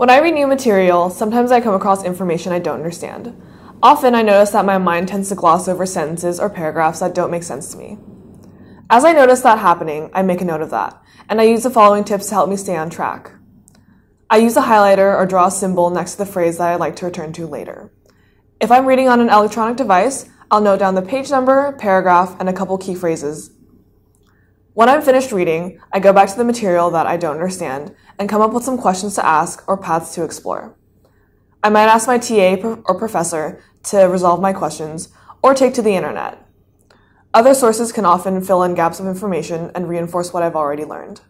When I read new material, sometimes I come across information I don't understand. Often I notice that my mind tends to gloss over sentences or paragraphs that don't make sense to me. As I notice that happening, I make a note of that, and I use the following tips to help me stay on track. I use a highlighter or draw a symbol next to the phrase that I'd like to return to later. If I'm reading on an electronic device, I'll note down the page number, paragraph, and a couple key phrases. When I'm finished reading, I go back to the material that I don't understand and come up with some questions to ask or paths to explore. I might ask my TA or professor to resolve my questions or take to the internet. Other sources can often fill in gaps of information and reinforce what I've already learned.